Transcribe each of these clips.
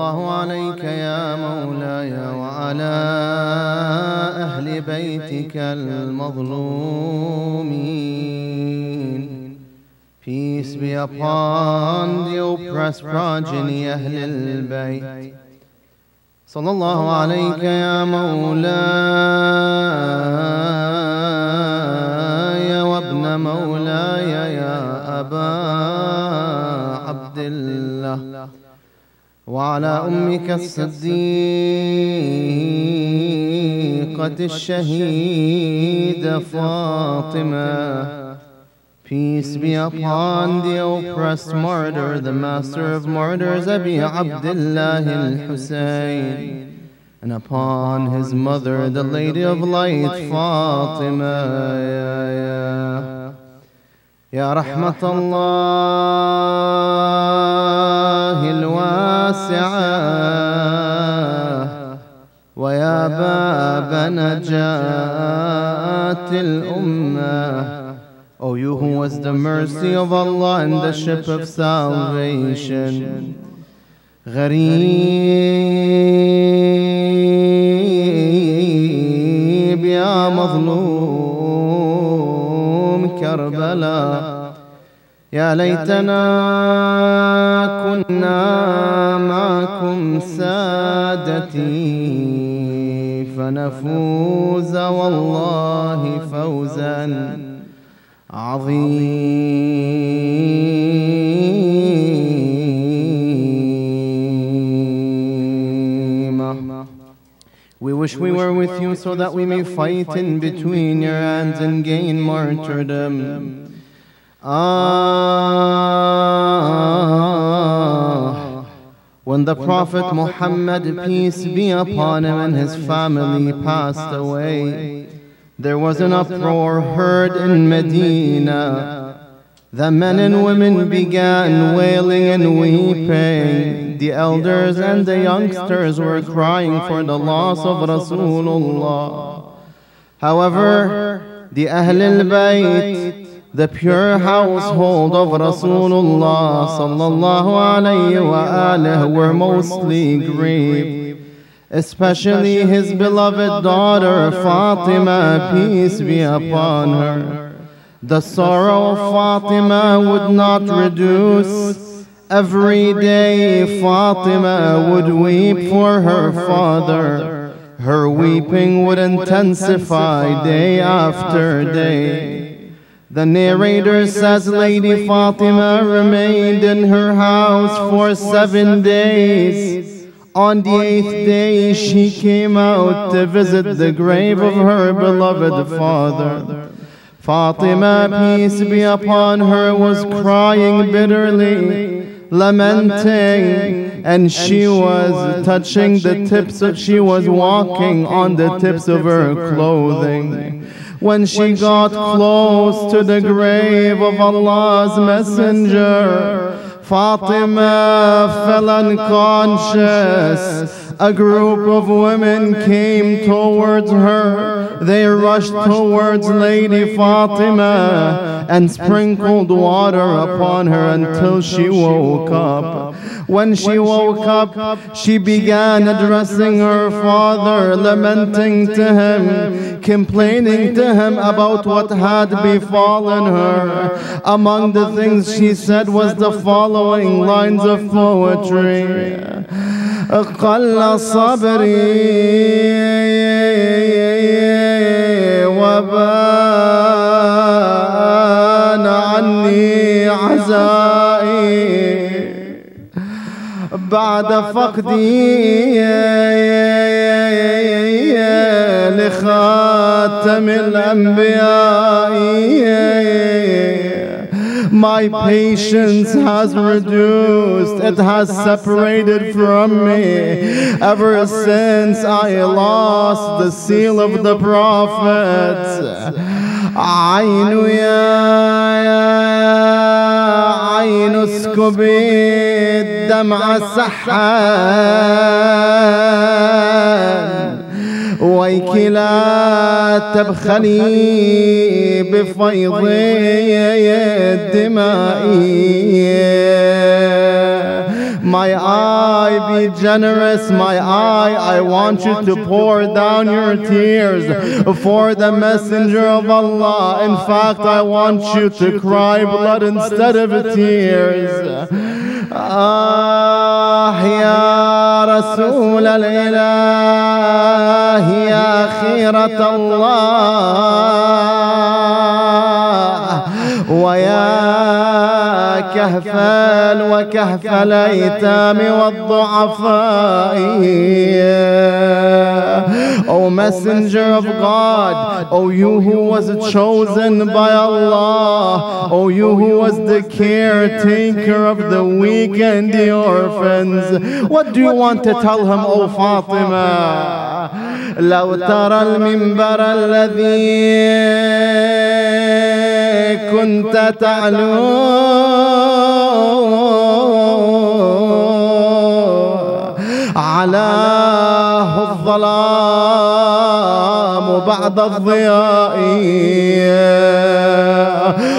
الله عليك يا مولاي وعلى أهل بيتك المظلومين. Peace be upon the oppressed progeny أهل البيت صلى الله عليك يا مولاي وابن مولاي يا أبا وعلى أمك الصديقة الشهيدة فاطمة Peace be upon the oppressed martyr, the master of martyrs, Abi Abdullah al-Hussein, and upon his mother, the Lady of Light, Fatima. يا رحمة الله الواسعة ويا باب نجاة الأمة O you who was the mercy of Allah and the ship of salvation غريب يا مظلوم كربلاء يا ليتنا كنا معكم سادتي فنفوز والله فوزا عظيما. Wish we were with you so that we may fight in between your hands and gain martyrdom. Ah, when the Prophet Muhammad, peace be upon him, and his family passed away, there was an uproar heard in Medina. The men and women began wailing and weeping. The elders and the youngsters were crying for the loss of Rasulullah. However, the Ahl al-Bayt, the pure household of Rasulullah sallallahu alayhi wa alihi were mostly grieved, especially his beloved daughter Fatima, peace be upon her. The sorrow of Fatima would not reduce. Every day Fatima would weep for her father. Her weeping would intensify day after day. The narrator says Lady Fatima remained in her house for seven days. On the eighth day, she came out to visit the grave of her beloved father. Fatima, peace be upon her, was crying bitterly, lamenting, and she was touching the tips of, she was walking on the tips of her clothing. When she got close to the grave of Allah's Messenger, Fatima fell unconscious. A group of women came towards her. They rushed towards Lady Fatima and sprinkled water upon her until she woke up. When she woke up, she began addressing her father, lamenting to him, complaining to him about what had befallen her. Among the things she said was the following lines of poetry. قل صبري وبان عني عزائي. بعد فقدي لخاتم الأنبياء. My patience has reduced, it has separated from me ever since I lost the seal of the Prophet. عين يا عين اسكبي الدمع السحان ويك لا تبخلي بفيض الدماء My eye, be generous. My eye, I want you to pour down your tears for the messenger of Allah. In fact, I want you to cry blood instead of tears. آه يا رسول الإله يا خيرة الله. ويا كهفال وكهف الأيتام والضعفاء O messenger of God, O you who was chosen by Allah, O you who was the caretaker of the weak and the orphans. What do you want to tell him, O Fatima? لو ترى المنبر الذي كنت تعلو. علاه الظلام بعد الضياء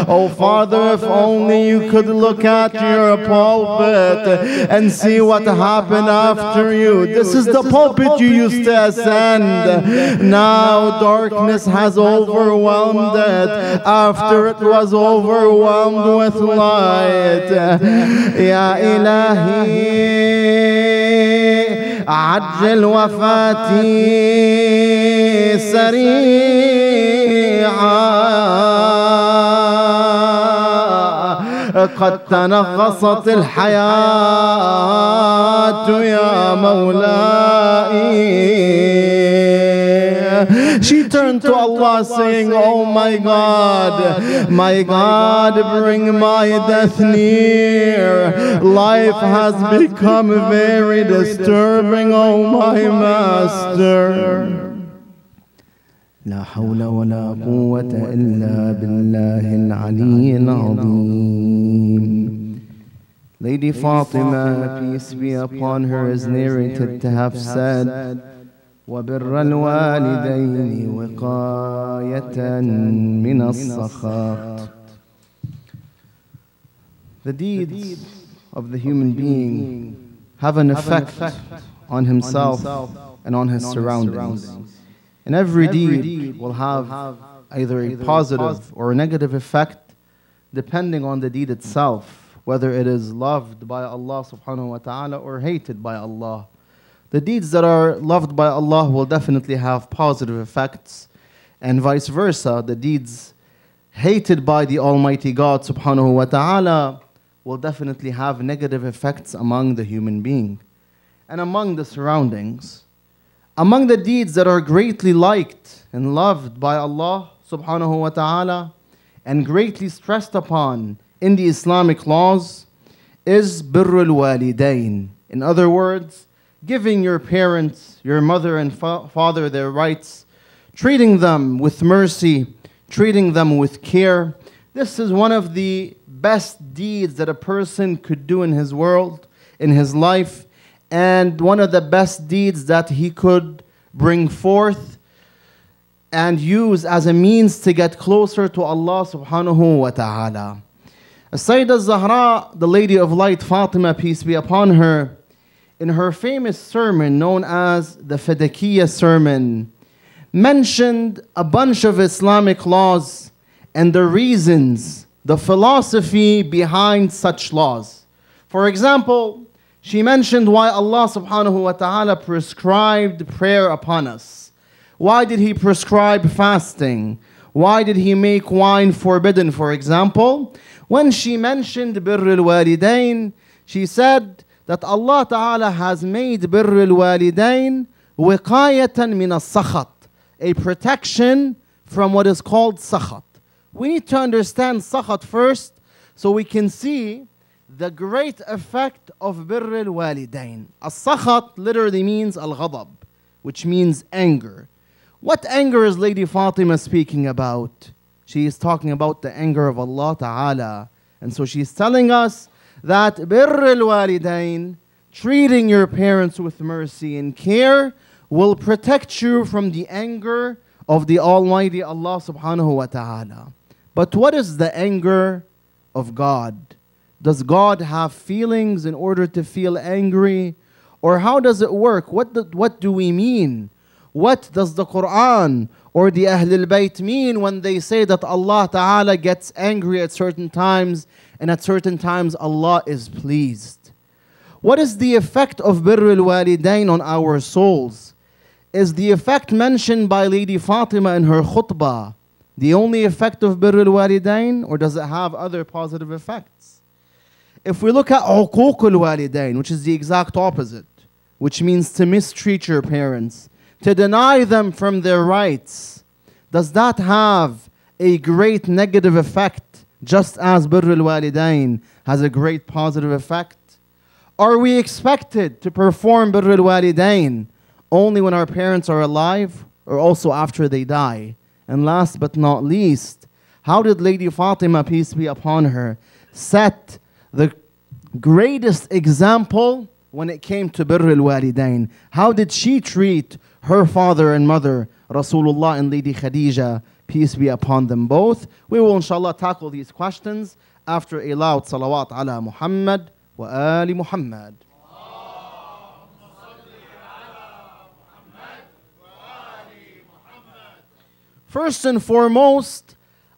Oh Father, if only you could look at your pulpit and see what happened after you. This is the pulpit you used to ascend. Now darkness has overwhelmed it after it was overwhelmed with light. Ya Ilahi. عجل وفاتي سريعا. قد تنغصت الحياة يا مولاي. She turned, to Allah, saying, Oh, oh my God, my God, bring, bring my death near. Life has become very disturbing, oh, oh my Master. لا حول ولا قوة إلا بالله العلي العظيم Lady Fatima, peace be upon her, is narrated to have said, وبر الوالدين وقاية من السخط The deeds of the human being have an effect on himself and on his surroundings. And every deed will have either a positive or a negative effect depending on the deed itself, whether it is loved by Allah subhanahu wa ta'ala or hated by Allah. The deeds that are loved by Allah will definitely have positive effects, and vice versa. The deeds hated by the Almighty God subhanahu wa ta'ala will definitely have negative effects among the human being and among the surroundings. Among the deeds that are greatly liked and loved by Allah subhanahu wa ta'ala and greatly stressed upon in the Islamic laws is birrul walidain. In other words, giving your parents, your mother and fa- father their rights, treating them with mercy, treating them with care. This is one of the best deeds that a person could do in his world, in his life, and one of the best deeds that he could bring forth and use as a means to get closer to Allah subhanahu wa ta'ala. Sayyidah Zahra, the Lady of Light, Fatima, peace be upon her, in her famous sermon known as the Fadakiyya sermon, mentioned a bunch of Islamic laws and the reasons, the philosophy behind such laws. For example, she mentioned why Allah subhanahu wa ta'ala prescribed prayer upon us. Why did He prescribe fasting? Why did He make wine forbidden, for example? When she mentioned birrul walidain, she said that Allah Ta'ala has made birrul walidain wiqayatan min as-sakhat, a protection from what is called sakhat. We need to understand sakhat first so we can see the great effect of birrul walidain. As-sakhat literally means al-ghadab, which means anger. What anger is Lady Fatima speaking about? She is talking about the anger of Allah Ta'ala. And so she's telling us that birrul walidain, treating your parents with mercy and care, will protect you from the anger of the Almighty Allah Subhanahu wa Ta'ala. But what is the anger of God? Does God have feelings in order to feel angry? Or how does it work? What what do we mean? What does the Quran or the Ahlul Bayt mean when they say that Allah Ta'ala gets angry at certain times and at certain times Allah is pleased? What is the effect of Birrul Walidain on our souls? Is the effect mentioned by Lady Fatima in her khutbah the only effect of Birrul Walidain or does it have other positive effects? If we look at Uququl Walidain, which is the exact opposite, which means to mistreat your parents, to deny them from their rights, does that have a great negative effect just as Birrul Walidain has a great positive effect? Are we expected to perform Birrul Walidain only when our parents are alive or also after they die? And last but not least, how did Lady Fatima, peace be upon her, set the greatest example when it came to Birr al Walidain? How did she treat her father and mother, Rasulullah and Lady Khadija, peace be upon them both? We will inshallah tackle these questions after a loud salawat ala Muhammad wa ali Muhammad. First and foremost,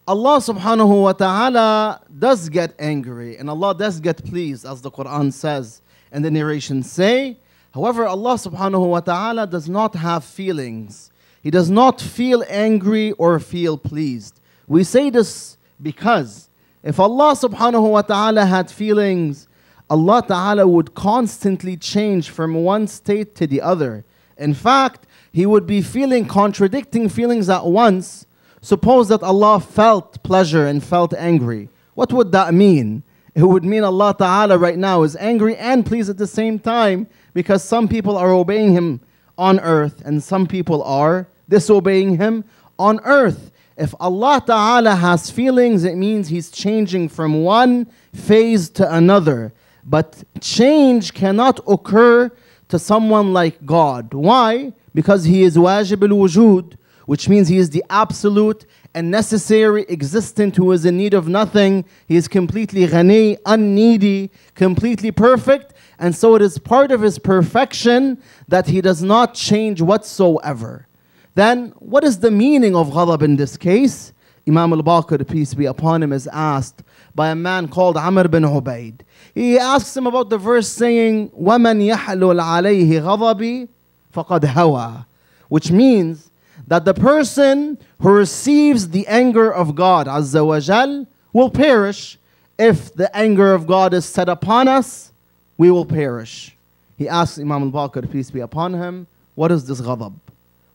Allah subhanahu wa ta'ala does get angry and Allah does get pleased, as the Quran says and the narrations say. However, Allah subhanahu wa ta'ala does not have feelings. He does not feel angry or feel pleased. We say this because if Allah subhanahu wa ta'ala had feelings, Allah ta'ala would constantly change from one state to the other. In fact, he would be feeling contradicting feelings at once. Suppose that Allah felt pleasure and felt angry. What would that mean? It would mean Allah Ta'ala right now is angry and pleased at the same time because some people are obeying Him on earth and some people are disobeying Him on earth. If Allah Ta'ala has feelings, it means He's changing from one phase to another. But change cannot occur to someone like God. Why? because he is wajib al-wujud, which means he is the absolute and necessary existent who is in need of nothing. He is completely ghani, unneedy, completely perfect. And so it is part of his perfection that he does not change whatsoever. Then, what is the meaning of ghadab in this case? Imam al-Baqir, peace be upon him, is asked by a man called Amr bin Ubaid. He asks him about the verse saying, وَمَنْ يَحْلُلْ عَلَيْهِ غَضَبِي فَقَدْ هَوَى Which means that the person who receives the anger of God Azza wa Jal will perish. If the anger of God is set upon us, we will perish. He asks Imam al-Baqir, peace be upon him, what is this ghadab?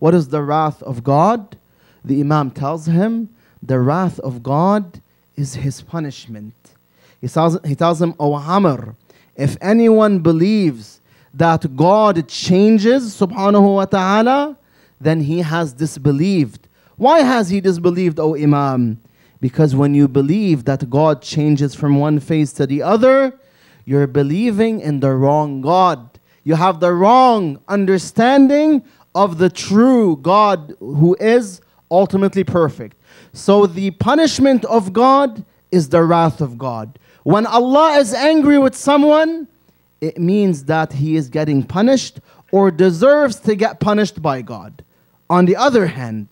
What is the wrath of God? The Imam tells him, the wrath of God is his punishment. He tells, he tells him, O Amr, if anyone believes that God changes, subhanahu wa ta'ala, then he has disbelieved. Why has he disbelieved, O Imam? Because when you believe that God changes from one phase to the other, you're believing in the wrong God. You have the wrong understanding of the true God who is ultimately perfect. So the punishment of God is the wrath of God. When Allah is angry with someone, it means that he is getting punished or deserves to get punished by God. On the other hand,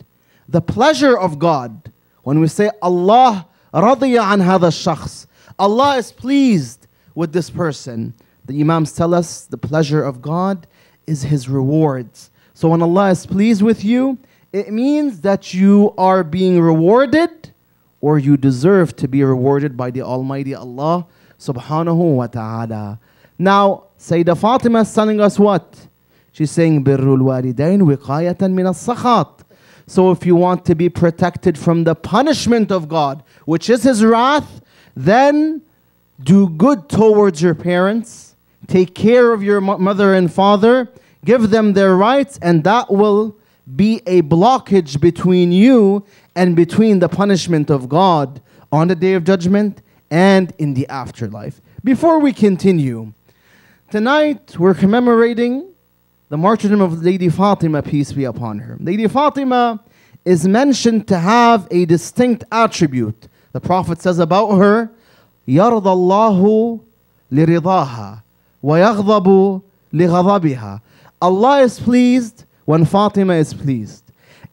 the pleasure of God, when we say Allah radiya an hada shakhs, Allah is pleased with this person. The Imams tell us the pleasure of God is His rewards. So when Allah is pleased with you, it means that you are being rewarded or you deserve to be rewarded by the Almighty Allah subhanahu wa ta'ala. Now, Sayyidah Fatima is telling us what? She's saying, So if you want to be protected from the punishment of God, which is His wrath, then do good towards your parents, take care of your mother and father, give them their rights, and that will be a blockage between you and between the punishment of God on the day of judgment and in the afterlife. Before we continue, Tonight, we're commemorating the martyrdom of Lady Fatima, peace be upon her. Lady Fatima is mentioned to have a distinct attribute. The Prophet says about her, يرضى الله لرضاها ويغضب لغضبها Allah is pleased when Fatima is pleased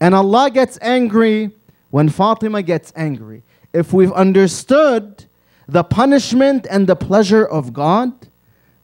and Allah gets angry when Fatima gets angry if we've understood the punishment and the pleasure of God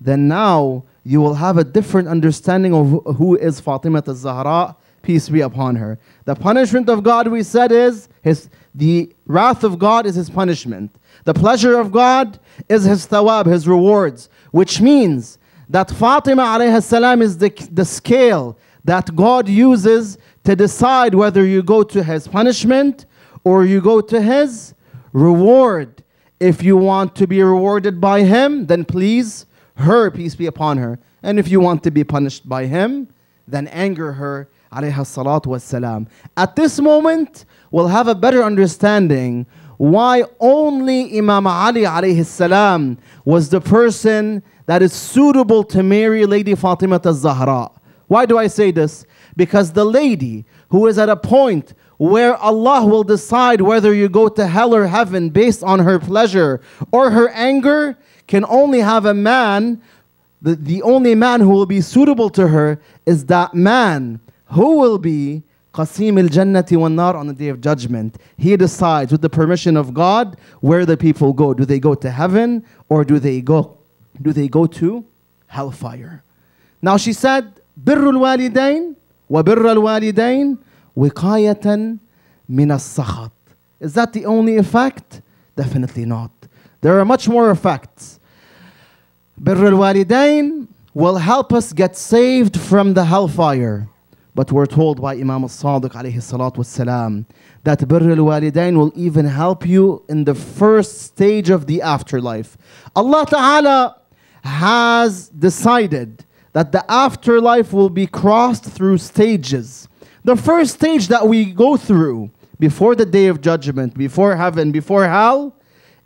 then now you will have a different understanding of who is Fatima al-Zahra. Peace be upon her. The punishment of God we said is his the wrath of God is his punishment. The pleasure of God is his thawab, his rewards, which means that Fatima alayhi salam is the, the scale that God uses to decide whether you go to his punishment or you go to his reward. If you want to be rewarded by him, then please her, peace be upon her. And if you want to be punished by him, then anger her, alayhi salatu wassalam. At this moment, we'll have a better understanding why only Imam Ali alayhi salam was the person that is suitable to marry Lady Fatima al-Zahra. Why do I say this? Because the lady who is at a point where Allah will decide whether you go to hell or heaven based on her pleasure or her anger can only have a man. The, the only man who will be suitable to her is that man who will be Qasim al Jannati wan Nar on the day of judgment. He decides with the permission of God where the people go. Do they go to heaven or do they go do they go to hellfire? Now she said, بر الوالدين وبر الوالدين وقاية من السخط. Is that the only effect? Definitely not. There are much more effects. Birr al-Walidain will help us get saved from the hellfire. But we're told by Imam al-Sadiq alayhi salatu wasalam that Birr al-Walidain will even help you in the first stage of the afterlife. Allah Ta'ala has decided that the afterlife will be crossed through stages. The first stage that we go through before the day of judgment, before heaven, before hell,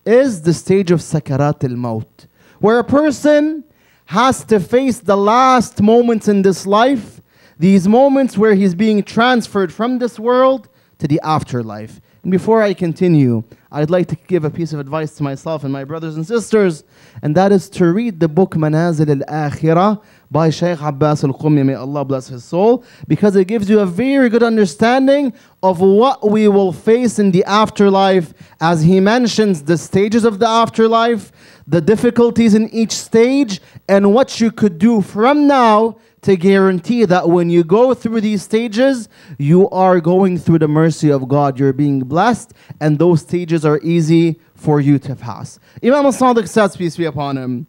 is the stage of sakarat al-maut, where a person has to face the last moments in this life these moments where he's being transferred from this world to the afterlife. And before I continue, I'd like to give a piece of advice to myself and my brothers and sisters, and that is to read the book Manazil al Akhirah by Shaykh Abbas al Qummi, may Allah bless his soul, because it gives you a very good understanding of what we will face in the afterlife, as he mentions the stages of the afterlife, the difficulties in each stage, and what you could do from now to guarantee that when you go through these stages, you are going through the mercy of God. You're being blessed, and those stages are easy for you to pass. Imam al-Sadiq says, peace be upon him,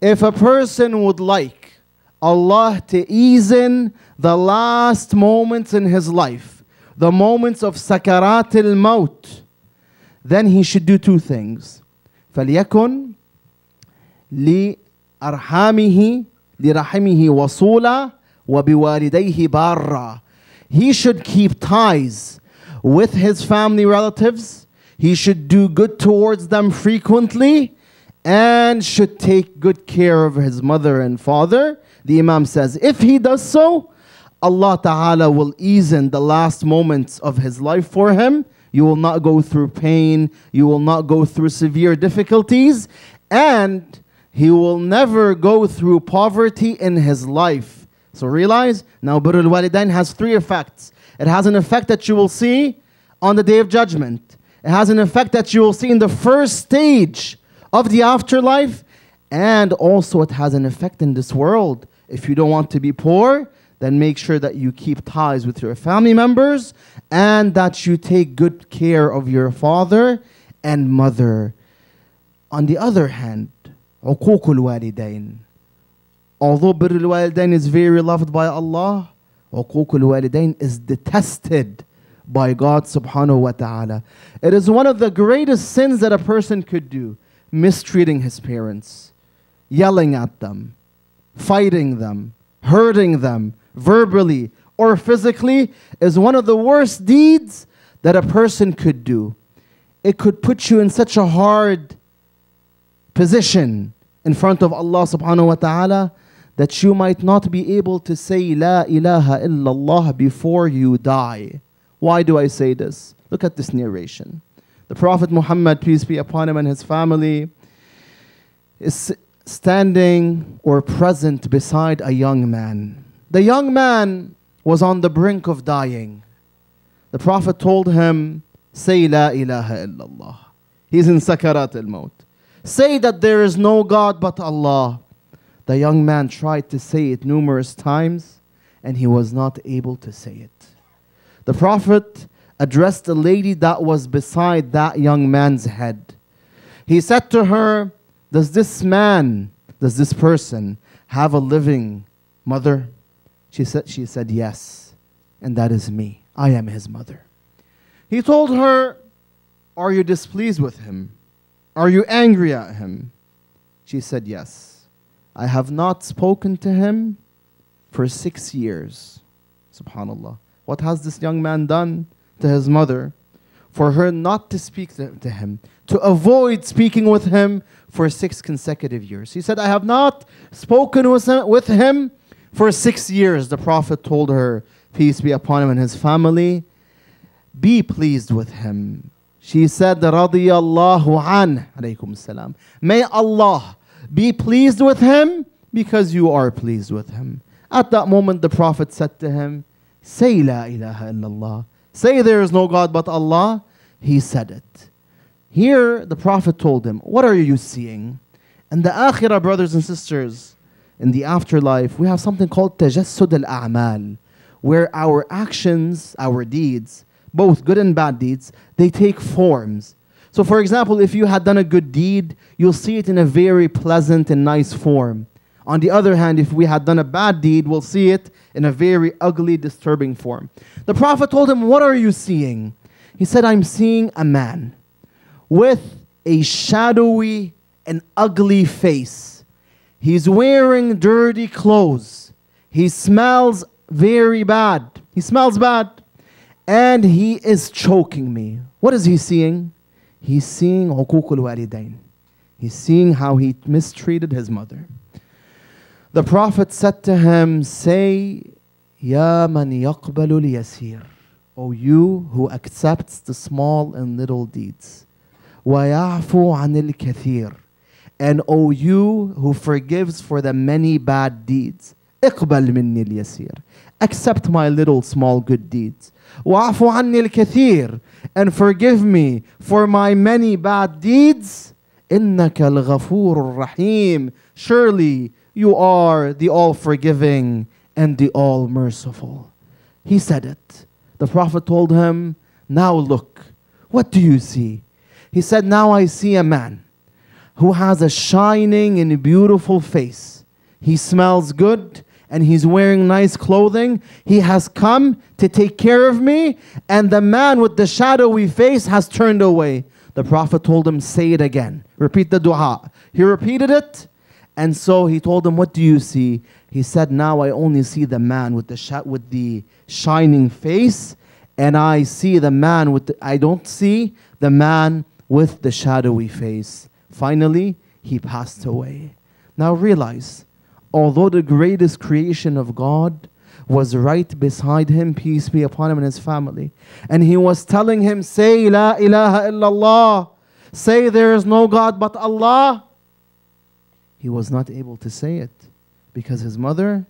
if a person would like Allah to ease in the last moments in his life, the moments of sakarat al-maut, then he should do two things. فليكن لأرحامه لرحمه وصولا وبوالديه بارا He should keep ties with his family relatives. He should do good towards them frequently and should take good care of his mother and father. the Imam says, if he does so, Allah Ta'ala will ease in the last moments of his life for him. You will not go through pain. You will not go through severe difficulties. And he will never go through poverty in his life. So realize now Birrul Walidain has three effects. It has an effect that you will see on the day of judgment. It has an effect that you will see in the first stage of the afterlife. And also it has an effect in this world. If you don't want to be poor, then make sure that you keep ties with your family members and that you take good care of your father and mother. On the other hand, عقوق الوالدين although بر الوالدين is very loved by Allah عقوق الوالدين is detested by God subhanahu wa ta'ala it is one of the greatest sins that a person could do mistreating his parents yelling at them fighting them hurting them verbally or physically is one of the worst deeds that a person could do it could put you in such a hard position in front of Allah subhanahu wa ta'ala that you might not be able to say La ilaha illallah before you die. Why do I say this? Look at this narration. The Prophet Muhammad, peace be upon him and his family, is standing or present beside a young man. The young man was on the brink of dying. The Prophet told him, Say La ilaha illallah. He's in Sakarat al Maut. Say that there is no God but Allah. The young man tried to say it numerous times and he was not able to say it. The Prophet addressed the lady that was beside that young man's head. He said to her, Does this man, does this person have a living mother? She said, she said, Yes, and that is me. I am his mother. He told her, Are you displeased with him? Are you angry at him? She said, Yes. I have not spoken to him for six years. Subhanallah. What has this young man done to his mother? For her not to speak to, him, to avoid speaking with him for six consecutive years. He said, I have not spoken with him, for six years. The Prophet told her, Peace be upon him and his family, be pleased with him. She said, Radiyallahu an, alaykum salam. May Allah be pleased with him because you are pleased with him. At that moment, the Prophet said to him, Say La ilaha illallah. Say there is no God but Allah. He said it. Here, the Prophet told him, What are you seeing? And the Akhirah, brothers and sisters, in the afterlife, we have something called Tajassud al A'mal, where our actions, our deeds, both good and bad deeds, they take forms. So, for example, if you had done a good deed, you'll see it in a very pleasant and nice form. On the other hand, if we had done a bad deed, we'll see it in a very ugly, disturbing form. The Prophet told him, What are you seeing? He said, I'm seeing a man with a shadowy and ugly face. He's wearing dirty clothes. He smells very bad. He smells bad and he is choking me. What is he seeing? He's seeing uququl walidain. He's seeing how he mistreated his mother. The Prophet said to him, Say, Ya man yaqbalu yasir. O you who accepts the small and little deeds. وَيَعْفُو عَنِ الْكَثِيرِ And O you who forgives for the many bad deeds. اقبل مني اليسير. Accept my little small good deeds. وَعَفُ عَنِّي الْكَثِيرِ And forgive me for my many bad deeds. إِنَّكَ الْغَفُورُ الرَّحِيمُ Surely you are the all-forgiving and the all-merciful. He said it. The Prophet told him, Now look, what do you see? He said, Now I see a man who has a shining and beautiful face. He smells good and he's wearing nice clothing. He has come to take care of me, and the man with the shadowy face has turned away. The Prophet told him, Say it again. Repeat the dua. He repeated it, and so he told him, What do you see? He said, Now I only see the man with the, sh- with the shining face, and I see the man with the, I don't see the man with the shadowy face. Finally, he passed away. Now realize, although the greatest creation of God was right beside him, peace be upon him and his family. And he was telling him, Say, La ilaha illallah. Say, there is no God but Allah. He was not able to say it because his mother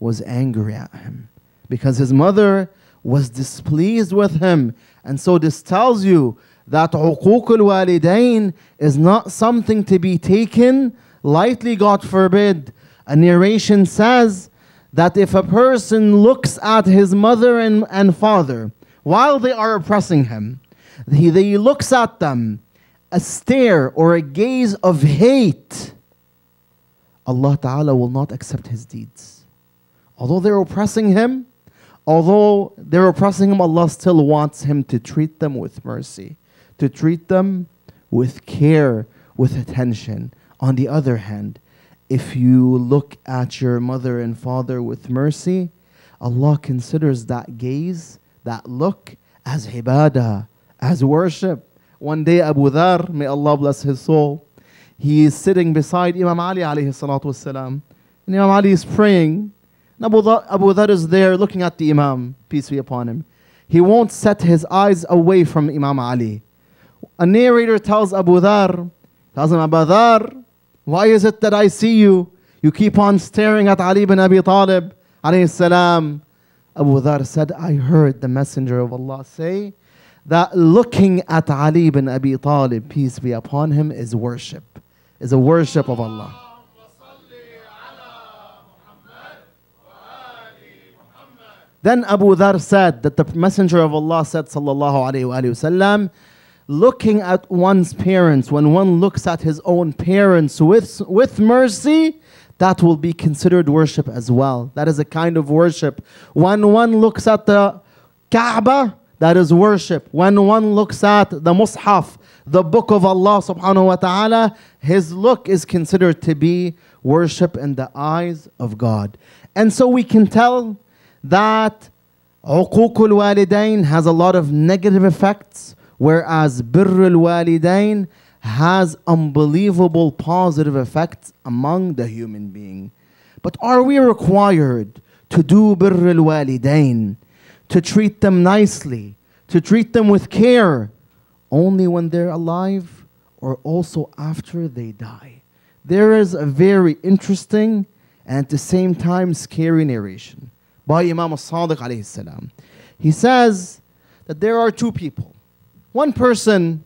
was angry at him, because his mother was displeased with him. And so this tells you that uquq is not something to be taken lightly, God forbid. A narration says that if a person looks at his mother and, and father while they are oppressing him, he, he looks at them a stare or a gaze of hate, Allah Ta'ala will not accept his deeds. Although they're oppressing him, although they're oppressing him, Allah still wants him to treat them with mercy, to treat them with care, with attention. On the other hand, if you look at your mother and father with mercy, Allah considers that gaze, that look, as ibadah, as worship. One day, Abu Dhar, may Allah bless his soul, he is sitting beside Imam Ali alayhi salatu wasalam. And Imam Ali is praying. And Abu Dhar, Abu Dhar is there looking at the Imam, peace be upon him. He won't set his eyes away from Imam Ali. A narrator tells Abu Dhar, tells him, Abu Dhar, Why is it that I see you? You keep on staring at Ali bin Abi Talib, alayhi salam. Abu Dhar said, I heard the Messenger of Allah say that looking at Ali bin Abi Talib, peace be upon him, is worship, is a worship of Allah. Then Abu Dhar said that the Messenger of Allah said, Sallallahu Alaihi Wasallam, looking at one's parents, when one looks at his own parents with, with mercy, that will be considered worship as well. That is a kind of worship. When one looks at the Kaaba, that is worship. When one looks at the Mus'haf, the book of Allah subhanahu wa ta'ala, his look is considered to be worship in the eyes of God. And so we can tell that عقوق الوالدين has a lot of negative effects, whereas بر الوالدين has unbelievable positive effects among the human being. But are we required to do بر الوالدين, to treat them nicely, to treat them with care, only when they're alive or also after they die? There is a very interesting and at the same time scary narration by Imam al-Sadiq alayhi salam. He says that there are two people. One person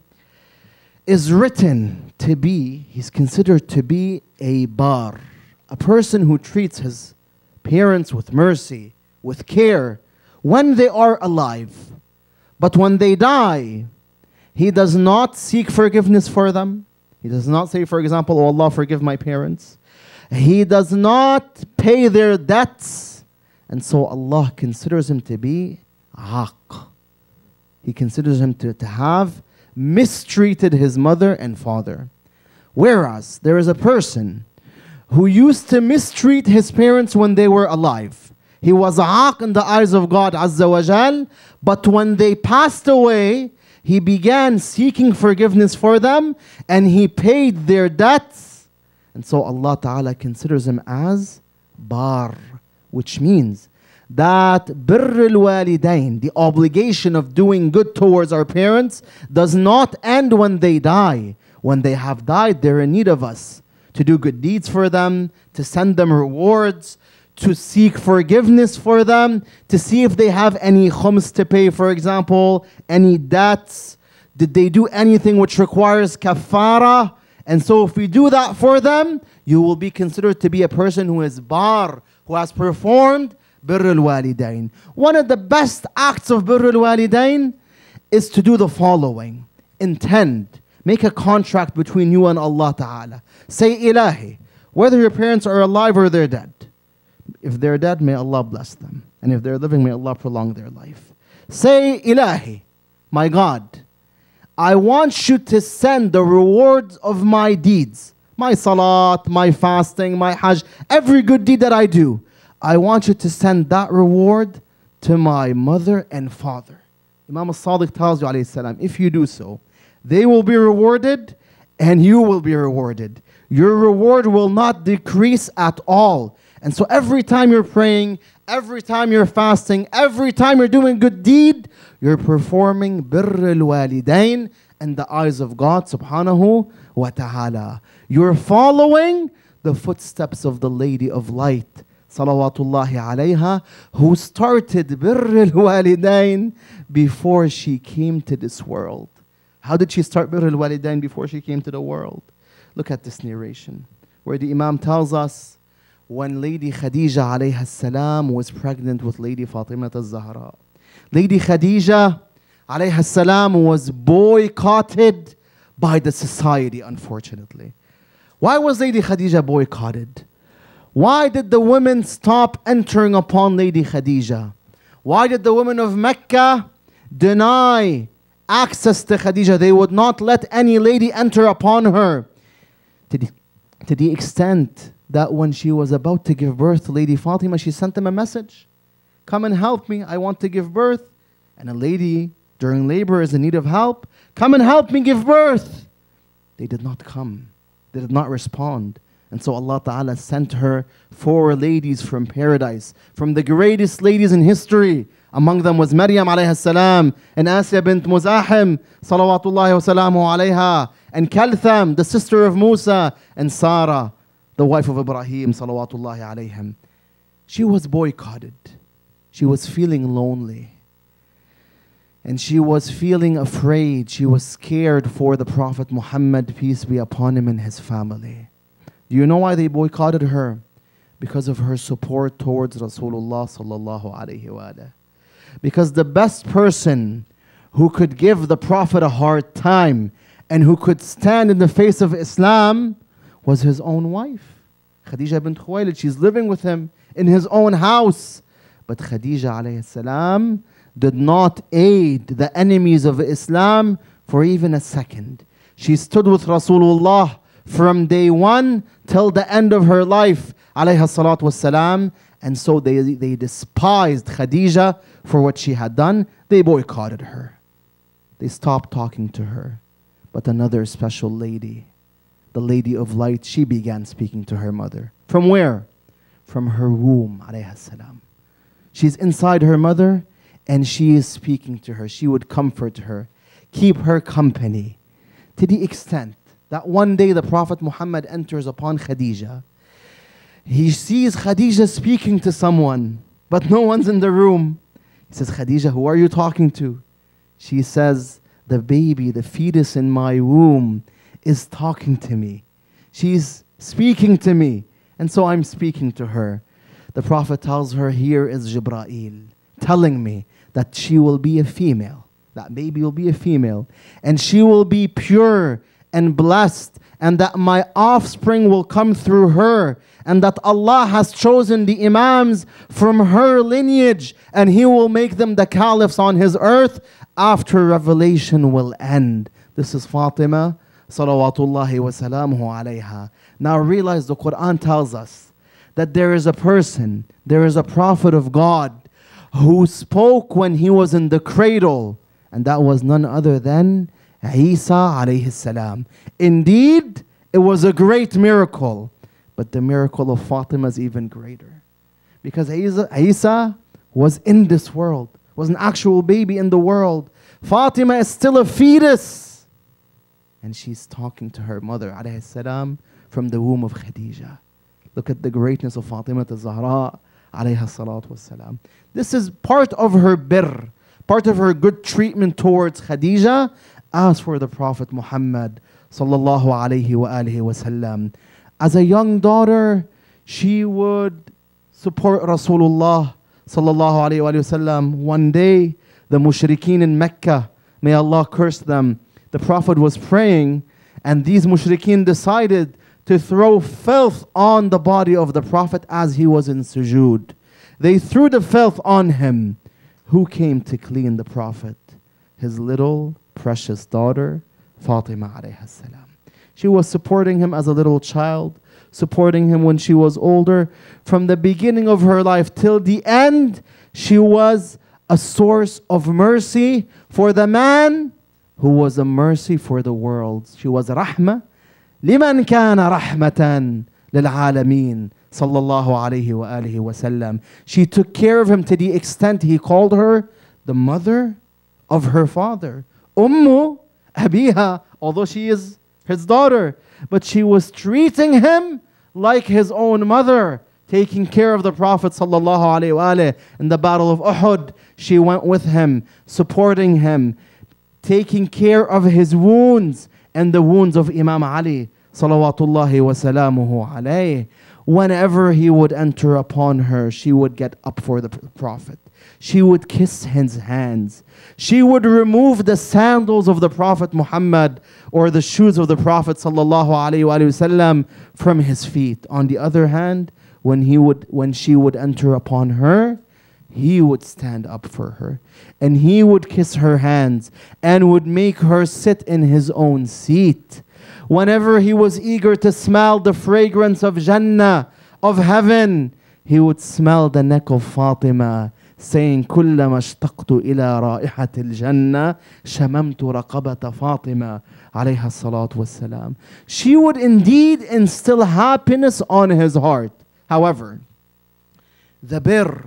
is written to be, he's considered to be a bar, a person who treats his parents with mercy, with care, when they are alive. But when they die, he does not seek forgiveness for them. He does not say, for example, Oh Allah, forgive my parents. He does not pay their debts and so Allah considers him to be aq. He considers him to, to have mistreated his mother and father. Whereas there is a person who used to mistreat his parents when they were alive. He was aq in the eyes of God Azza wa Jal, but when they passed away, he began seeking forgiveness for them and he paid their debts. And so Allah Ta'ala considers him as bar which means that birr walidain, the obligation of doing good towards our parents, does not end when they die. When they have died, they're in need of us to do good deeds for them, to send them rewards, to seek forgiveness for them, to see if they have any khums to pay, for example, any debts. Did they do anything which requires kafara? And so, if we do that for them, you will be considered to be a person who is bar, who has performed birr al-walidain. One of the best acts of birr al-walidain is to do the following. Intend, make a contract between you and Allah Ta'ala. Say ilahi, whether your parents are alive or they're dead. If they're dead, may Allah bless them. And if they're living, may Allah prolong their life. Say ilahi, my God, I want you to send the rewards of my deeds my salat, my fasting, my hajj, every good deed that I do, I want you to send that reward to my mother and father. Imam al-Sadiq tells you, salam, if you do so, they will be rewarded and you will be rewarded. Your reward will not decrease at all. And so every time you're praying, every time you're fasting, every time you're doing good deed, you're performing birr al-walidain in the eyes of God subhanahu wa ta'ala. You're following the footsteps of the Lady of Light, salawatullahi alayha, who started birr al-walidain before she came to this world. How did she start birr al-walidain before she came to the world? Look at this narration, where the Imam tells us when Lady Khadija alayha salam was pregnant with Lady Fatima al-Zahra. Lady Khadija alayha salam was boycotted by the society, unfortunately. Why was Lady Khadija boycotted? Why did the women stop entering upon Lady Khadija? Why did the women of Mecca deny access to Khadija? They would not let any lady enter upon her. To the, to the extent that when she was about to give birth to Lady Fatima, she sent them a message Come and help me, I want to give birth. And a lady during labor is in need of help. Come and help me give birth. They did not come. They did not respond. And so Allah Ta'ala sent her four ladies from paradise, from the greatest ladies in history, Among them was Maryam alayhi salam and Asya bint Muzahim salawatullahi wa salamu alayha and Kaltham, the sister of Musa and Sarah, the wife of Ibrahim salawatullahi alayhim. She was boycotted. She was feeling lonely. And she was feeling afraid. She was scared for the Prophet Muhammad, peace be upon him, and his family. Do you know why they boycotted her? Because of her support towards Rasulullah sallallahu alaihi wasallam because the best person who could give the Prophet a hard time and who could stand in the face of Islam was his own wife. Khadija bint Khuwaylid, she's living with him in his own house. But Khadija alayhi salam did not aid the enemies of Islam for even a second. She stood with Rasulullah from day one till the end of her life, alayhi salatu wasalam, and so they, they despised Khadija for what she had done. They boycotted her. They stopped talking to her. But another special lady, the lady of light, she began speaking to her mother. From where? From her womb, salam. She's inside her mother and she is speaking to her. She would comfort her, keep her company to the extent that one day the Prophet Muhammad enters upon Khadijah he sees Khadija speaking to someone, but no one's in the room. He says, Khadija, who are you talking to? She says, The baby, the fetus in my womb, is talking to me. She's speaking to me. And so I'm speaking to her. The Prophet tells her, Here is Jibra'il, telling me that she will be a female. That baby will be a female. And she will be pure and blessed. And that my offspring will come through her and that Allah has chosen the Imams from her lineage and He will make them the caliphs on His earth after revelation will end. This is Fatima salawatullahi wa alayha. Now realize the Quran tells us that there is a person, there is a prophet of God who spoke when he was in the cradle, and that was none other than Isa alayhi salam. Indeed, it was a great miracle. But the miracle of Fatima is even greater. Because Isa, Isa was in this world, was an actual baby in the world. Fatima is still a fetus. And she's talking to her mother, salam, from the womb of Khadija. Look at the greatness of Fatima al-Zahra, This is part of her birr, part of her good treatment towards Khadija, as for the Prophet Muhammad sallallahu wa wasallam. As a young daughter, she would support Rasulullah sallallahu alayhi wasallam. One day, the mushrikeen in Mecca, may Allah curse them, the Prophet was praying, and these mushrikeen decided to throw filth on the body of the Prophet as he was in sujood. They threw the filth on him. Who came to clean the Prophet? His little precious daughter, Fatima alayhi salam. She was supporting him as a little child, supporting him when she was older. From the beginning of her life till the end, she was a source of mercy for the man who was a mercy for the world. She was rahmah لمن كان رحمة للعالمين صلى الله عليه وآله وسلم. She took care of him to the extent he called her the mother of her father. Ummu Abiha, although she is his daughter, but she was treating him like his own mother, taking care of the Prophet ﷺ in the Battle of Uhud. She went with him, supporting him, taking care of his wounds and the wounds of Imam Ali salawatullahi alayh. Whenever he would enter upon her, she would get up for the Prophet. She would kiss his hands. She would remove the sandals of the Prophet Muhammad or the shoes of the Prophet sallallahu alayhi wasallam from his feet. On the other hand, when he would when she would enter upon her, he would stand up for her and he would kiss her hands and would make her sit in his own seat. Whenever he was eager to smell the fragrance of Jannah, of heaven, he would smell the neck of Fatima saying كلما اشتقت إلى رائحة الجنة شممت رقبة فاطمة عليها الصلاة والسلام. She would indeed instill happiness on his heart. However, the birr,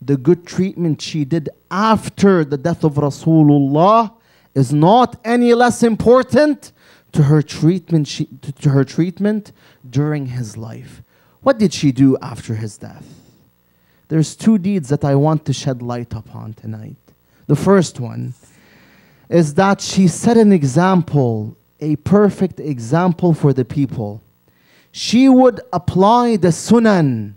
the good treatment she did after the death of Rasulullah is not any less important to her treatment she, to, her treatment during his life. What did she do after his death? There's two deeds that I want to shed light upon tonight. The first one is that she set an example, a perfect example for the people. She would apply the sunan,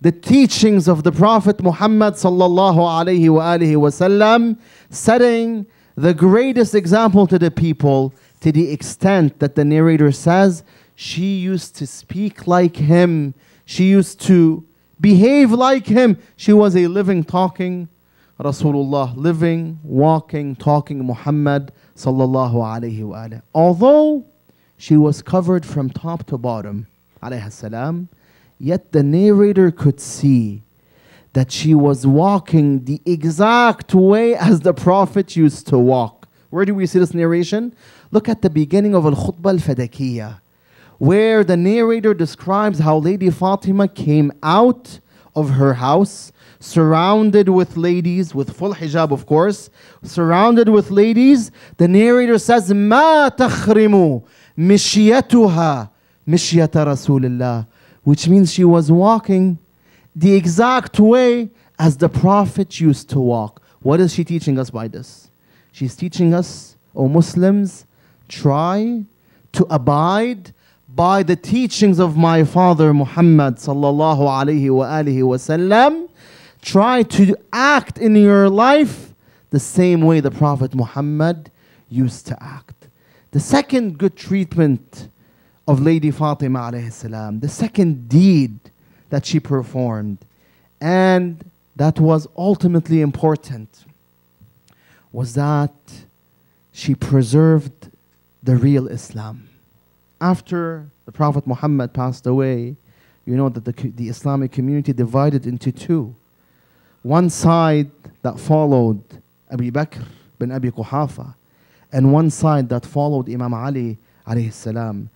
the teachings of the Prophet Muhammad sallallahu alaihi wasallam, setting the greatest example to the people to the extent that the narrator says she used to speak like him, she used to behave like him. She was a living, talking Rasulullah, living, walking, talking Muhammad sallallahu alayhi wa Although she was covered from top to bottom, alayhi salam, Yet the narrator could see that she was walking the exact way as the Prophet used to walk. Where do we see this narration? Look at the beginning of Al Khutbah Al Fadakiyah, where the narrator describes how Lady Fatima came out of her house, surrounded with ladies, with full hijab, of course, surrounded with ladies. The narrator says, Ma takhrimu mishyatuha mishyata Rasulullah which means she was walking the exact way as the Prophet used to walk. What is she teaching us by this? She's teaching us, O Muslims, try to abide by the teachings of my father Muhammad sallallahu alaihi wasallam. Try to act in your life the same way the Prophet Muhammad used to act. The second good treatment of Lady Fatima alayhi salam, the second deed that she performed, and that was ultimately important, was that she preserved the real Islam. After the Prophet Muhammad passed away, you know that the, the Islamic community divided into two. One side that followed Abu Bakr bin Abi Quhafa, and one side that followed Imam Ali alayhi salam.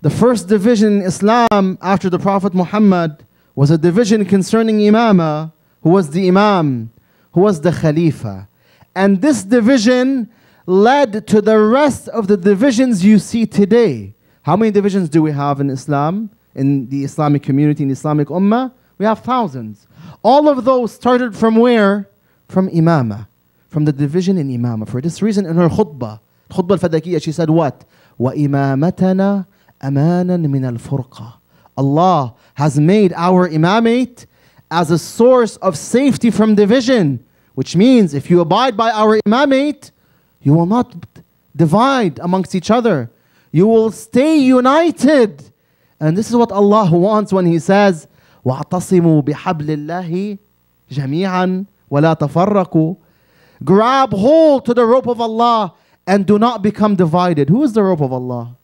The first division in Islam after the Prophet Muhammad was a division concerning Imama, who was the Imam, who was the Khalifa. And this division led to the rest of the divisions you see today. How many divisions do we have in Islam, in the Islamic community, in the Islamic Ummah? We have thousands. All of those started from where? From Imama, from the division in Imama. For this reason, in her khutbah, khutbah al-Fadakiyah, she said what? وَإِمَامَتَنَا أَمَانًا مِنَ الْفُرْقَةِ Allah has made our imamate as a source of safety from division, which means if you abide by our imamate, you will not divide amongst each other. You will stay united. And this is what Allah wants when He says, وَاعْتَصِمُوا بِحَبْلِ اللَّهِ جَمِيعًا وَلَا تَفَرَّقُوا Grab hold to the rope of Allah and do not become divided. Who is the rope of Allah?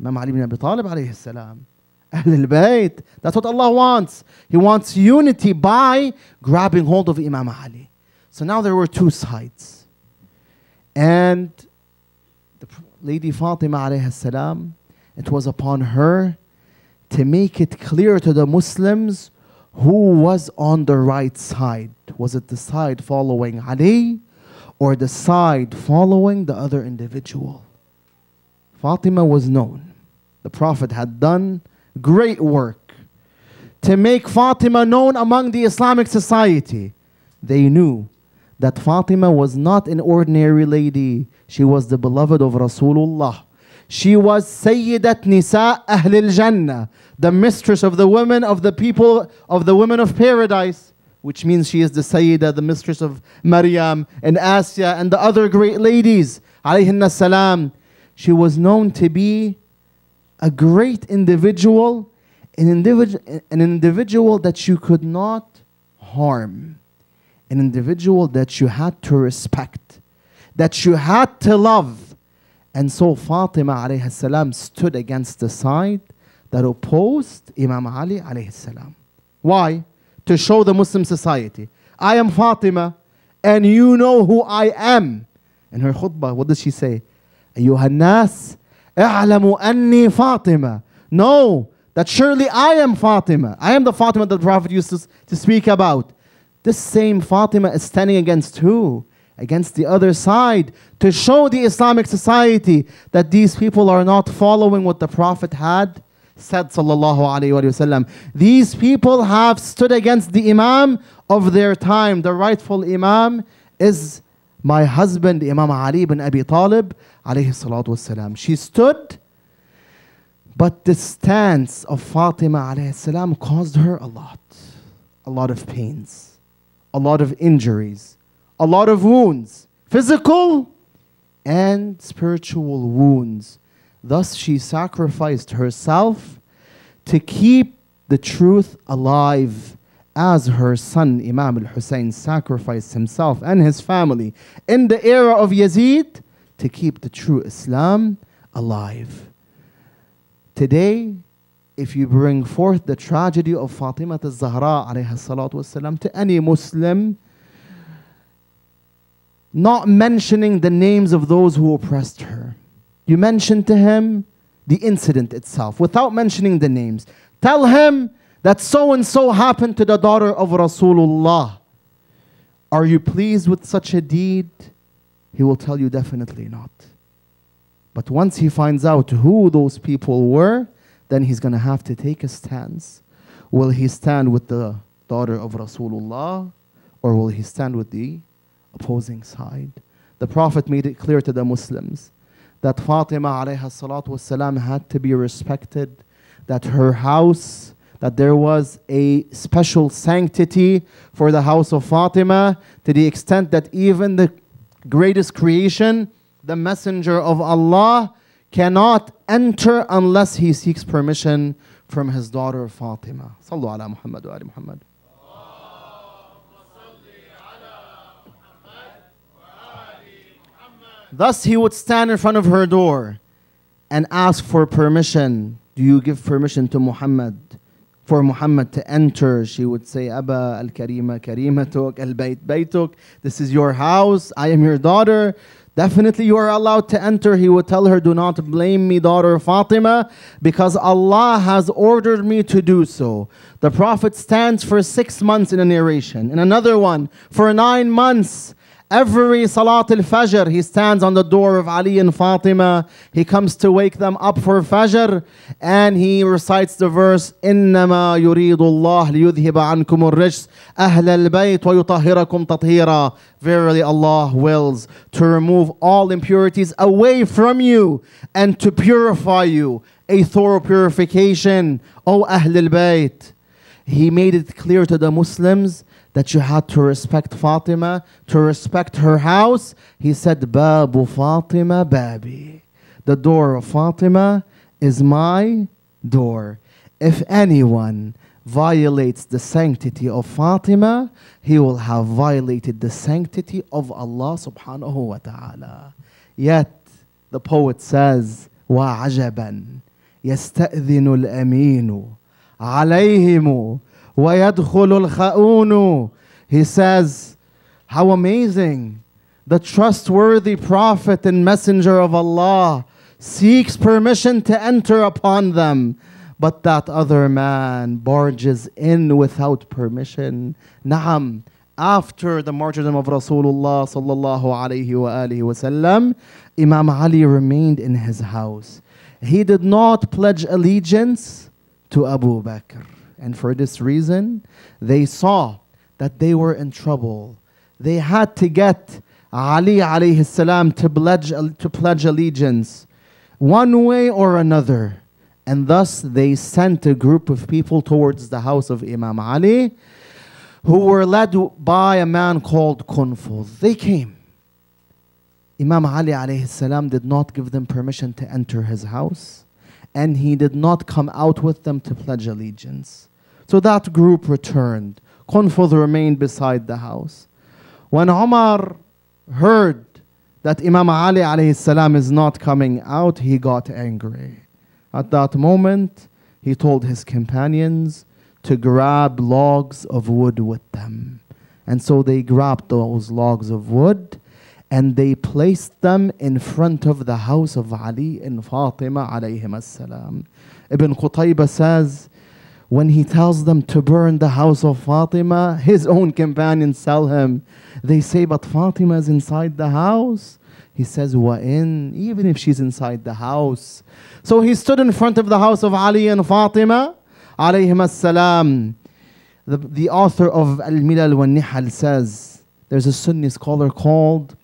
Imam Ali ibn Abi Talib alayhi salam. Ahl al-Bayt. That's what Allah wants. He wants unity by grabbing hold of Imam Ali. So now there were two sides. And the Lady Fatima alayhi salam, it was upon her to make it clear to the Muslims who was on the right side. Was it the side following Ali or the side following the other individual? Fatima was known. The Prophet had done great work to make Fatima known among the Islamic society. They knew that Fatima was not an ordinary lady. She was the beloved of Rasulullah. She was Sayyidat Nisa Ahl al-Jannah, the mistress of the women of the people of the women of paradise, which means she is the Sayyidah, the mistress of Maryam and Asya and the other great ladies. Alayhinna salam. She was known to be a great individual, an, individu- an individual that you could not harm an individual that you had to respect, that you had to love. And so Fatima alayhi salam stood against the side that opposed Imam Ali alayhi salam. Why? To show the Muslim society, I am Fatima and you know who I am. In her khutbah, what does she say? أيها الناس اعلموا أني فاطمة. No, that surely I am Fatima. I am the Fatima that the Prophet used to, to speak about. This same Fatima is standing against who? Against the other side to show the Islamic society that these people are not following what the Prophet had said sallallahu alaihi wasallam. These people have stood against the Imam of their time. The rightful Imam is my husband, Imam Ali bin Abi Talib alayhi salatu wasalam. She stood, but the stance of Fatima alayhi salam caused her a lot, a lot of pains, a lot of injuries, a lot of wounds, physical and spiritual wounds. Thus, she sacrificed herself to keep the truth alive as her son Imam al Hussein sacrificed himself and his family in the era of Yazid to keep the true Islam alive. Today, if you bring forth the tragedy of Fatima al-Zahra والسلام, to any Muslim, not mentioning the names of those who oppressed her, you mention to him the incident itself without mentioning the names. Tell him that so and so happened to the daughter of Rasulullah. Are you pleased with such a deed? He will tell you definitely not. But once he finds out who those people were, then he's going to have to take a stance. Will he stand with the daughter of Rasulullah or will he stand with the opposing side? The Prophet made it clear to the Muslims that Fatima wasalam had to be respected, that her house that there was a special sanctity for the house of Fatima to the extent that even the greatest creation, the messenger of Allah, cannot enter unless he seeks permission from his daughter Fatima. Sallu ala Muhammad wa ali Muhammad. Thus he would stand in front of her door and ask for permission. Do you give permission to Muhammad? For Muhammad to enter, she would say, Abba al Karima Karimatuk, al Bayt Baytuk, this is your house, I am your daughter. Definitely you are allowed to enter. He would tell her, Do not blame me, daughter Fatima, because Allah has ordered me to do so. The Prophet stands for six months in a narration. In another one, for nine months. Every Salat al Fajr, he stands on the door of Ali and Fatima. He comes to wake them up for Fajr and he recites the verse إنما يريد الله ليذهب عنكم الرجس أهل البيت ويطهركم تطهيرا Verily Allah wills to remove all impurities away from you and to purify you. A thorough purification. O Ahl al-Bayt. He made it clear to the Muslims that you had to respect Fatima, to respect her house. He said, Babu Fatima Babi. The door of Fatima is my door. If anyone violates the sanctity of Fatima, he will have violated the sanctity of Allah subhanahu wa ta'ala. Yet, the poet says, وعجبا يستأذن الأمين عليهم وَيَدْخُلُ الْخَؤُونُ He says, how amazing. The trustworthy prophet and messenger of Allah seeks permission to enter upon them. But that other man barges in without permission. Naam, after the martyrdom of Rasulullah sallallahu alayhi wa alihi wasallam, Imam Ali remained in his house. He did not pledge allegiance to Abu Bakr. And for this reason, they saw that they were in trouble. They had to get Ali alayhi salam to pledge, to pledge allegiance one way or another. And thus they sent a group of people towards the house of Imam Ali who were led by a man called Qunfuz. They came. Imam Ali alayhi salam did not give them permission to enter his house and he did not come out with them to pledge allegiance. So that group returned. Qunfuz remained beside the house. When Omar heard that Imam Ali alayhi salam is not coming out, he got angry. At that moment, he told his companions to grab logs of wood with them. And so they grabbed those logs of wood and they placed them in front of the house of Ali and Fatima alayhim. Ibn Qutayba says, when he tells them to burn the house of Fatima, his own companions tell him, they say, but Fatima is inside the house. He says, in, even if she's inside the house. So he stood in front of the house of Ali and Fatima, alayhim as-salam. The, the author of Al-Milal wa Nihal says, there's a Sunni scholar called,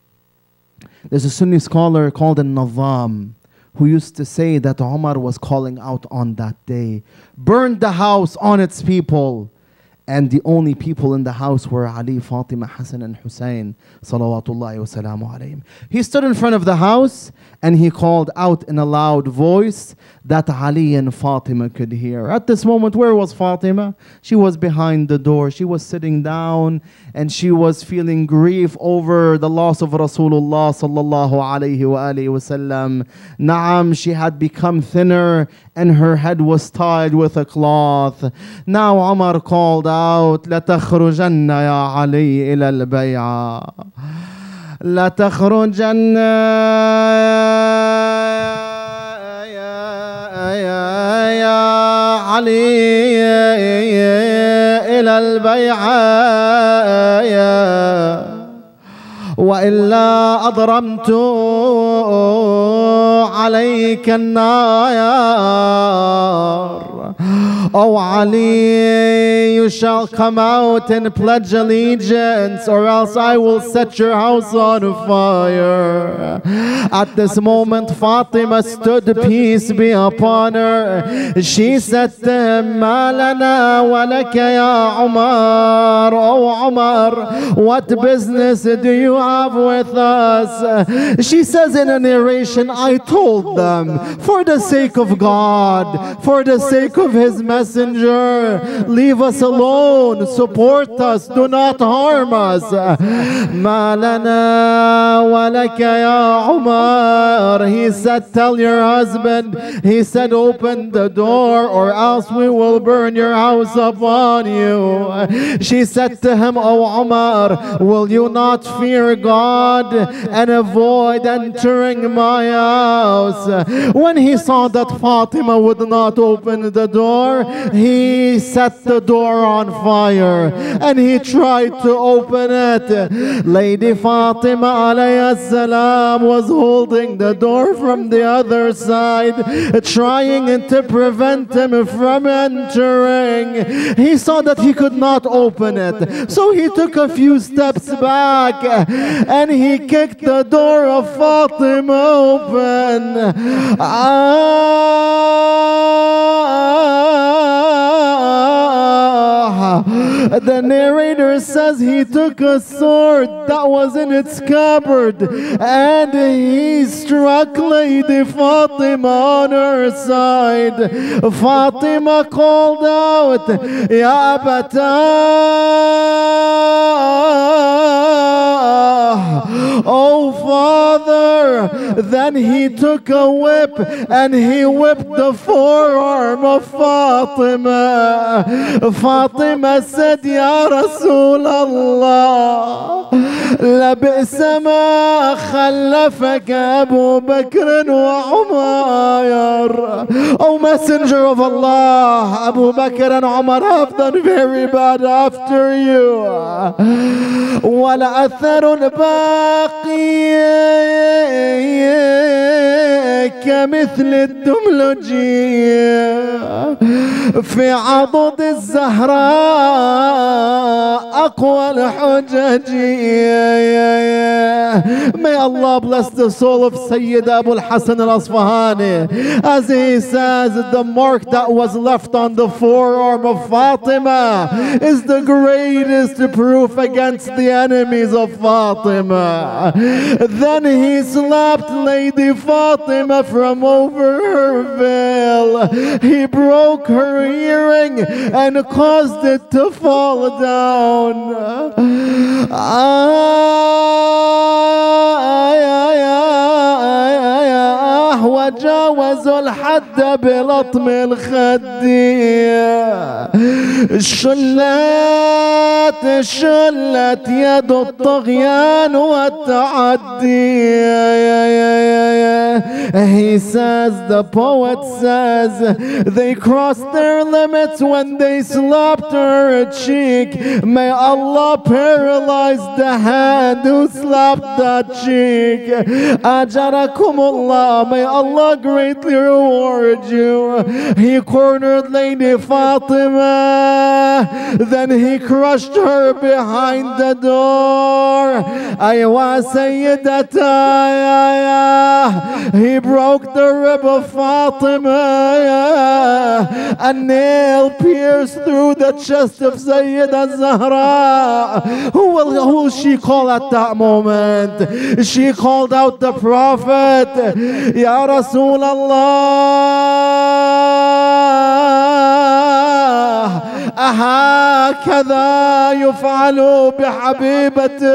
there's a Sunni scholar called Al-Nazzam who used to say that Omar was calling out on that day, burn the house on its people. And the only people in the house were Ali, Fatima, Hassan, and Hussein. Salawatullahi wa alayhim. He stood in front of the house and he called out in a loud voice that Ali and Fatima could hear. At this moment, where was Fatima? She was behind the door. She was sitting down and she was feeling grief over the loss of Rasulullah sallallahu alayhi wa alayhi wasallam. Naam, she had become thinner and her head was tied with a cloth. Now Umar called out, لَتَخْرُجَنَّ يَا عَلِي إِلَى الْبَيْعَةِ لتخرجن يا علي إلى البيعة وإلا أضرمت عليك النار. Oh Ali, you shall come out and pledge allegiance, or else I will set your house on fire. At this moment, Fatima stood, peace be upon her. She said to him, Malana walaka ya Umar. Oh Umar, what business do you have with us? She says in a narration, I told them, for the sake of God, for the sake of His messenger, leave us alone, support us, do not harm us. Walaka ya Umar. He said, tell your husband, he said, open the door or else we will burn your house upon you. She said to him, O Umar, will you not fear God and avoid entering my house? When he saw that Fatima would not open the door, he set the door on fire and he tried to open it. Lady Fatima alayhi salam was holding the door from the other side, trying to prevent him from entering. He saw that he could not open it, so he took a few steps back and he kicked the door of Fatima open. Ah, the narrator says he took a sword that was in its scabbard and he struck Lady Fatima on her side. Fatima called out, Ya Oh Father, then he took a whip and he whipped the forearm of Fatima. Fatima said, Ya Rasulullah, لبئس ما خلفك أبو بكر وعمر. Oh Messenger of Allah, Abu Bakr and Umar have done very bad after you. ولأثر الباقي كمثل الدملجية في عضد الزهراء أقوى الحجج May Allah bless the soul of Sayyid Abu al-Hasan al-Asfahani as he says the mark that was left on the forearm of Fatima is the greatest proof against the enemies of Fatima. Then he slapped Lady Fatima from over her veil. He broke her earring and caused it to fall down. Ah, وجاوزوا الحد بلطم الخدية شلت شلت يد الطغيان والتعدي He says, the poet says, they crossed their limits when they slapped her cheek. May Allah paralyze the hand who slapped that cheek. Ajarakumullah, may Allah greatly reward you. He cornered Lady Fatima, then he crushed her behind the door. Aywa Sayyidataya, uh, he broke the rib of Fatima. A nail pierced through the chest of Sayyida Zahra. Who will, who will she call at that moment? She called out the Prophet, Ya Rasul Allah. أهكذا يفعل بحبيبتك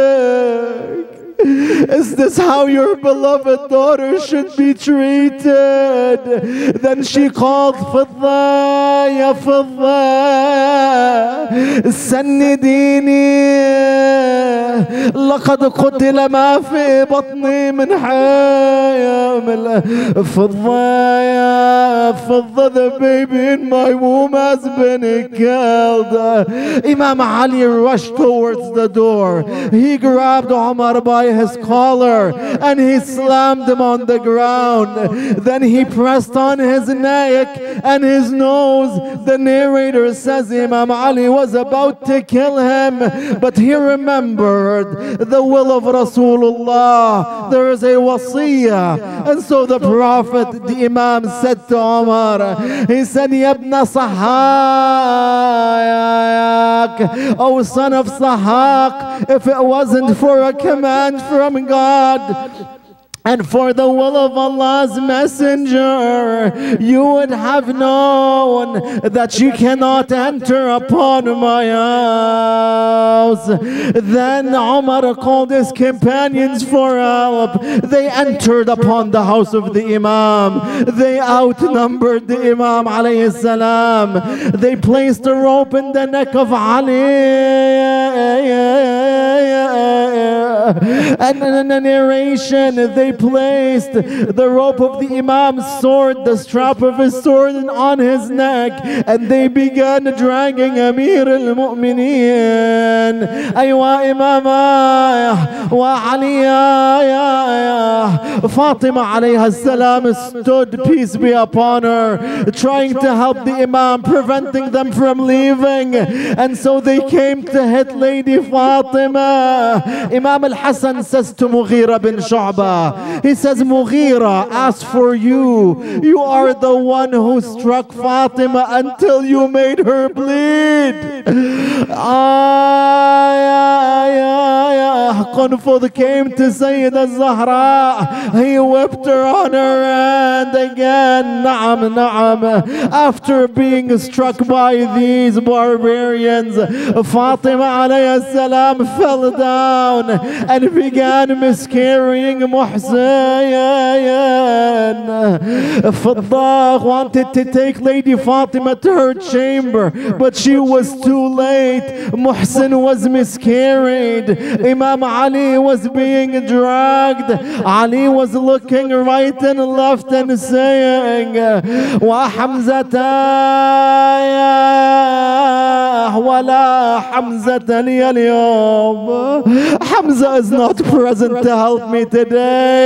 Is this how your beloved daughter should be treated? Then she called فضة يا فضة سنديني لقد قتل ما في بطني من حامل فضة يا فضة the baby in my womb has been killed Imam Ali rushed towards the door he grabbed Omar by his collar and he slammed him on the ground. Then he pressed on his neck and his nose. The narrator says Imam Ali was about to kill him, but he remembered the will of Rasulullah. There is a wasiyah. And so the Prophet, the Imam said to Omar, he said, Yabna Sahak, O son of Sahak, if it wasn't for a command from God, and for the will of Allah's messenger, you would have known that you cannot enter upon my house. Then Umar called his companions for help. They entered upon the house of the Imam. They outnumbered the Imam alayhi salam. They placed a rope in the neck of Ali. And in the narration, they placed the rope of the Imam's sword, the strap of his sword on his neck, and they began dragging Amir al-Mu'mineen. Imama wa Aliya. Fatima alayha salam stood, peace be upon her, trying to help the Imam, preventing them from leaving. And so they came to hit Lady Fatima. Imam al-Hassan says to Mughira bin Shu'bah, he says, Mughira, as for you, you are the one who struck Fatima until you made her bleed. Qunfud came to Sayyida Zahra. He whipped her on her hand again. Na'am, na'am. After being struck by these barbarians, Fatima alayhi salam fell down and began miscarrying Muhsin. Fidda wanted to take Lady Fatima to her chamber, but she was too late. Muhsin was miscarried. Imam Ali was being dragged. Ali was looking right and left and saying, Wa Hamzatah, wala Hamzatani al-yawm. Hamza is not present to help me today.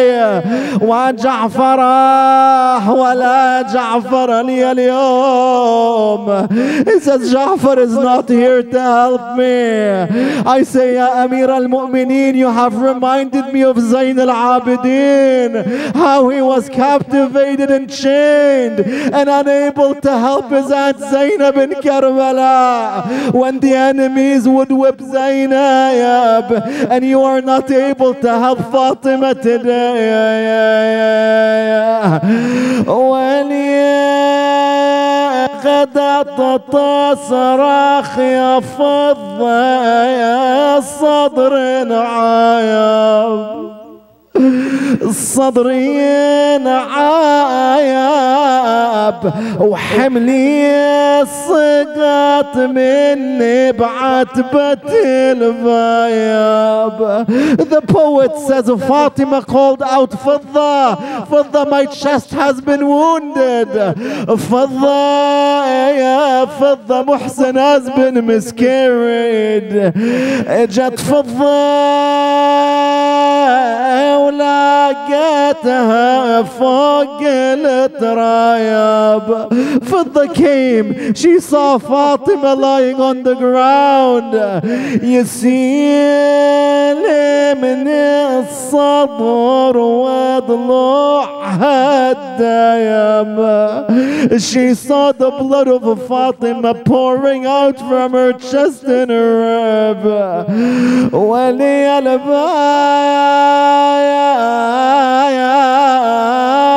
وجعفر ولا جعفر لي اليوم. He says Ja'far is not here to help me. I say, Ya Amir al-Mu'mineen, you have reminded me of Zayn al-Abidin, how he was captivated and chained and unable to help his aunt Zainab in Karbala when the enemies would whip Zainab and you are not able to help Fatima today. ولي غدا صراخ يا فضة يا صدر عايب صدري عايب وحملي سقط مني بعتبة البياب The poet says Fatima called out Fadda Fadda my chest has been wounded Fadda يا فضة محسن has been miscarried جت فضة ولقيتها فوق الترايب فضة came she saw Fatima lying on the ground يسيل من الصدر وضلوعها الدايم she saw the blood of Fatima pouring out from her chest and her rib ولي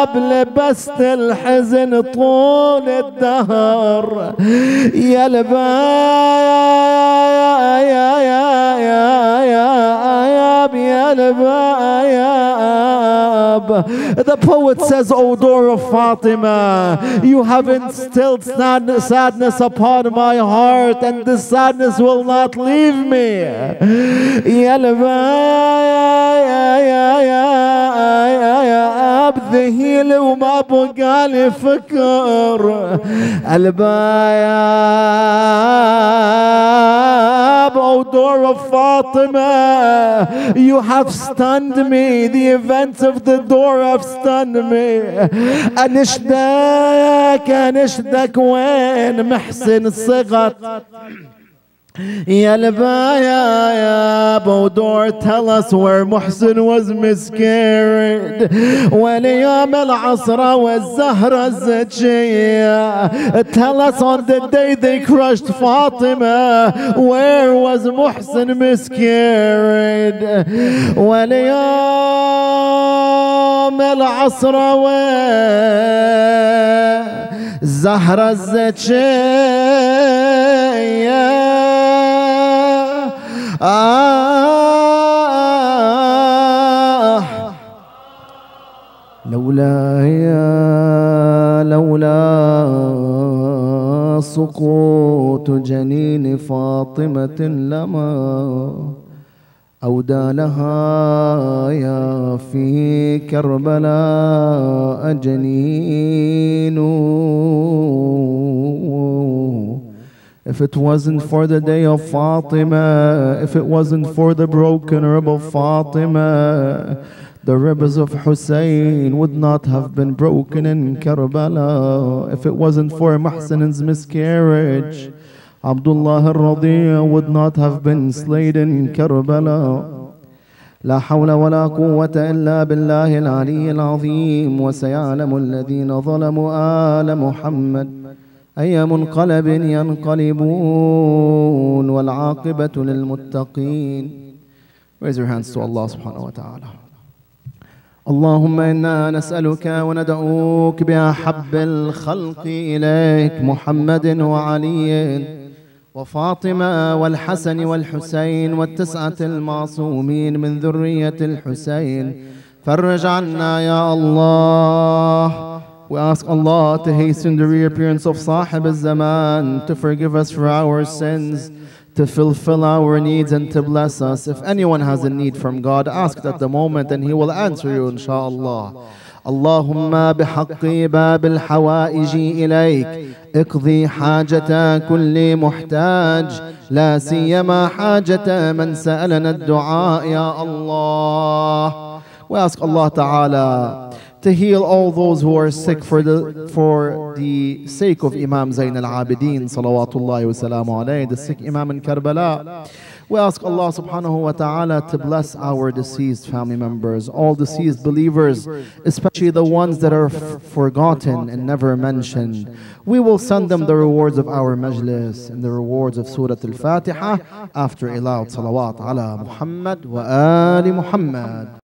البايب لبست الحزن طول الدهر. يا البايب يا يا يا يا The poet says, O door of Fatima, you have instilled sadness upon my heart, and this sadness will not leave me. البايب ذهيل وما بقى لي فكر door of Fatima, you have stunned me. The events of the door have stunned me. أنشدك أنشدك وين محسن صغت يا البايا يا بودور where محسن was miscarried وليوم العصر والزهرة الزكية tell us on the day they crushed Fatima where was محسن miscarried وليوم العصر والزهرة الزكية آه. لولا يا لولا سقوط جنين فاطمة لما أودى لها يا في كربلاء جنين. If it wasn't for the day of Fatima, if it wasn't for the broken rib of Fatima, the ribs of Hussein would not have been broken in Karbala. If it wasn't for Muhsin's miscarriage, Abdullah al-Radiya would not have been slain in Karbala. لا حول ولا قوة إلا بالله العلي العظيم وسيعلم الذين ظلموا آل محمد أي منقلب ينقلبون والعاقبة للمتقين. Raise your hands to Allah subhanahu wa ta'ala اللهم إنا نسألك وندعوك بأحب الخلق إليك محمد وعلي وفاطمة والحسن والحسين والتسعة المعصومين من ذرية الحسين. فرج عنا يا الله We ask Allah to hasten the reappearance of Sahib al-Zaman, to forgive us for our sins, to fulfill our needs and to bless us. If anyone has a need from God, ask at the moment and He will answer you inshallah. اللهم بحق باب الحوائج إليك اقضي حاجة كل محتاج لا سيما حاجة من سألنا الدعاء يا الله We ask Allah Ta'ala to heal all those who are sick for the for the sake of Imam Zain al-Abidin salawatullahi wa salamu the sick Imam in Karbala. We ask Allah subhanahu wa ta'ala to bless our deceased family members, all deceased believers, especially the ones that are forgotten and never mentioned. We will send them the rewards of our majlis and the rewards of Surah Al-Fatiha after aloud salawat ala Muhammad wa ali Muhammad.